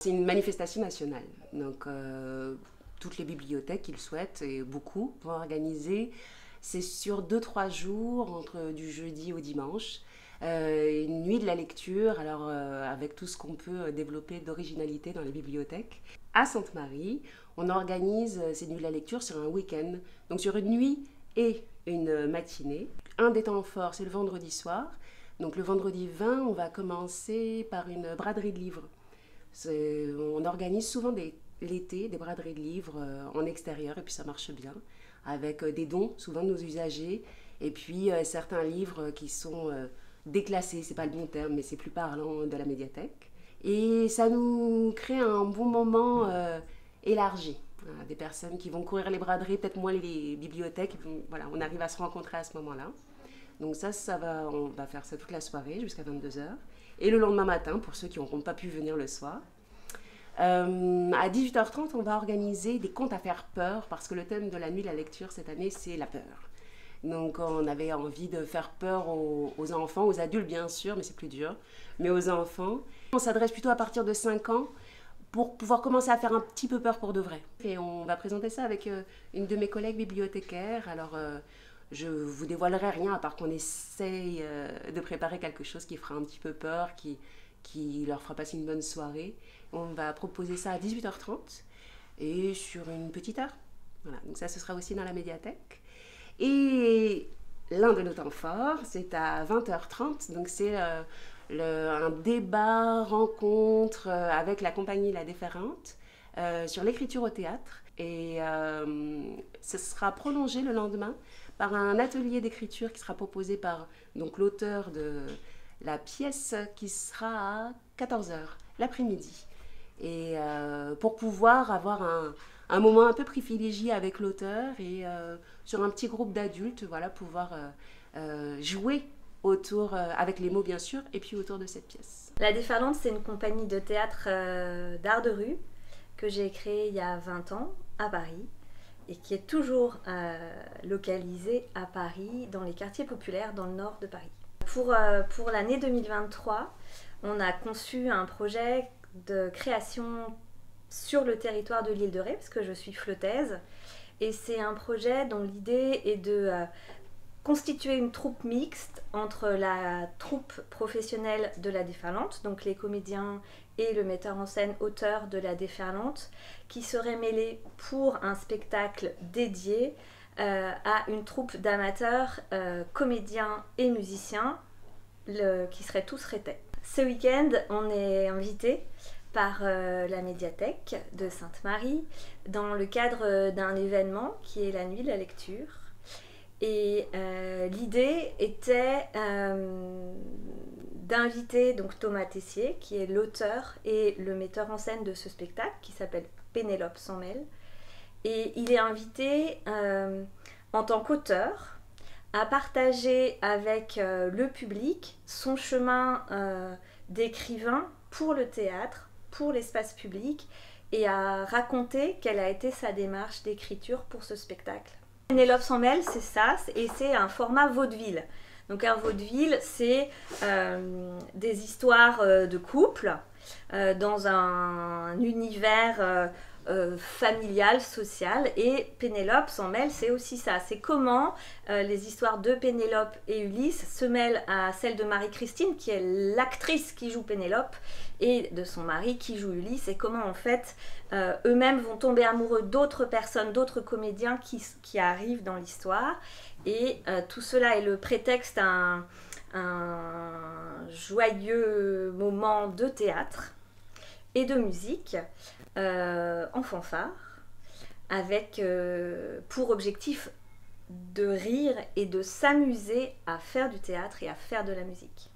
C'est une manifestation nationale. Donc, toutes les bibliothèques qui le souhaitent, et beaucoup, vont organiser. C'est sur 2-3 jours, entre du jeudi au dimanche. une nuit de la lecture, alors avec tout ce qu'on peut développer d'originalité dans les bibliothèques. À Sainte-Marie, on organise ces nuits de la lecture sur un week-end, donc sur une nuit et une matinée. Un des temps forts, c'est le vendredi soir. Donc le vendredi 20, on va commencer par une braderie de livres. On organise souvent l'été des braderies de livres euh, en extérieur et puis ça marche bien avec euh, des dons souvent de nos usagers et puis euh, certains livres qui sont déclassés, c'est pas le bon terme mais c'est plus parlant de la médiathèque et ça nous crée un bon moment élargi des personnes qui vont courir les braderies, peut-être moins les bibliothèques. Voilà, on arrive à se rencontrer à ce moment-là. Donc ça, ça va, on va faire ça toute la soirée jusqu'à 22h. Et le lendemain matin, pour ceux qui n'auront pas pu venir le soir, euh, à 18h30, on va organiser des contes à faire peur, parce que le thème de la nuit de la lecture cette année, c'est la peur. Donc on avait envie de faire peur aux, enfants, aux adultes bien sûr, mais c'est plus dur, mais aux enfants. On s'adresse plutôt à partir de 5 ans, pour pouvoir commencer à faire un petit peu peur pour de vrai. Et on va présenter ça avec euh, une de mes collègues bibliothécaires. Alors, euh, je vous dévoilerai rien à part qu'on essaye euh, de préparer quelque chose qui fera un petit peu peur, qui, qui leur fera passer une bonne soirée. On va proposer ça à 18h30 et sur une petite heure. Voilà, donc ça, ce sera aussi dans la médiathèque. Et l'un de nos temps forts, c'est à 20h30, donc c'est un débat, rencontre euh, avec la compagnie La Déferrante euh, sur l'écriture au théâtre. Et euh, ce sera prolongé le lendemain par un atelier d'écriture qui sera proposé par donc l'auteur de la pièce qui sera à 14h l'après-midi. Et pour pouvoir avoir un, un, moment un peu privilégié avec l'auteur et sur un petit groupe d'adultes, voilà, pouvoir jouer autour, euh, avec les mots bien sûr, et puis autour de cette pièce. La Déferlante, c'est une compagnie de théâtre euh, d'art de rue que j'ai créée il y a 20 ans à Paris et qui est toujours euh, localisée à Paris, dans les quartiers populaires, dans le nord de Paris. Pour, pour l'année 2023, on a conçu un projet de création sur le territoire de l'île de Ré, parce que je suis flottaise. Et c'est un projet dont l'idée est de constituer une troupe mixte entre la troupe professionnelle de la déferlante, donc les comédiens et le metteur en scène auteur de la déferlante, qui seraient mêlés pour un spectacle dédié euh, à une troupe d'amateurs, euh, comédiens et musiciens, qui seraient tous rétés. Ce week-end, on est invité par euh, la médiathèque de Sainte-Marie dans le cadre d'un événement qui est la nuit de la lecture et euh, l'idée était euh, d'inviter donc Thomas Tessier, qui est l'auteur et le metteur en scène de ce spectacle, qui s'appelle Pénélope sans mêle. Et il est invité euh, en tant qu'auteur à partager avec le public son chemin d'écrivain pour le théâtre, pour l'espace public, et à raconter quelle a été sa démarche d'écriture pour ce spectacle. Pénélope sans mêle, c'est ça, et c'est un format vaudeville. Donc un vaudeville, c'est euh, des histoires euh, de couple euh, dans un univers familial, social. Et Pénélope sans mêle, c'est aussi ça. C'est comment les histoires de Pénélope et Ulysse se mêlent à celles de Marie-Christine, qui est l'actrice qui joue Pénélope, et de son mari qui joue Ulysse, et comment en fait eux-mêmes vont tomber amoureux d'autres personnes, d'autres comédiens qui, qui arrivent dans l'histoire. Et euh, tout cela est le prétexte à un, joyeux moment de théâtre et de musique euh, en fanfare, avec euh, pour objectif de rire et de s'amuser à faire du théâtre et à faire de la musique.